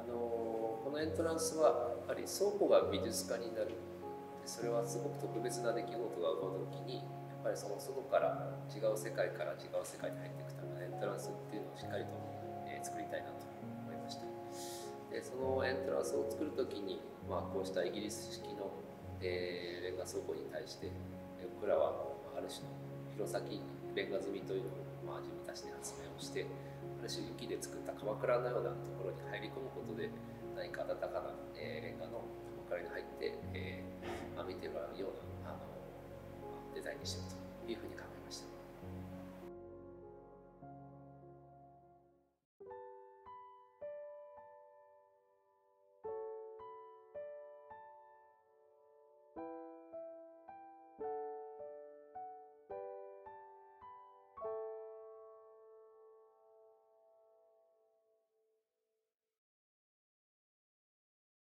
あのこのエントランスはやっぱり倉庫が美術家になる。それはすごく特別な出来事が起こる時にやっぱりその外から違う世界から違う世界に入っていくためのエントランスっていうのをしっかりと、えー、作りたいなと思いました。でそのエントランスを作る時に、まあ、こうしたイギリス式の、えー、レンガ倉庫に対して僕らはある種の弘前レンガ積みというのを、まあ、味見出して発明をしてある種雪で作った鎌倉のようなところに入り込むにしようというふうに考えました。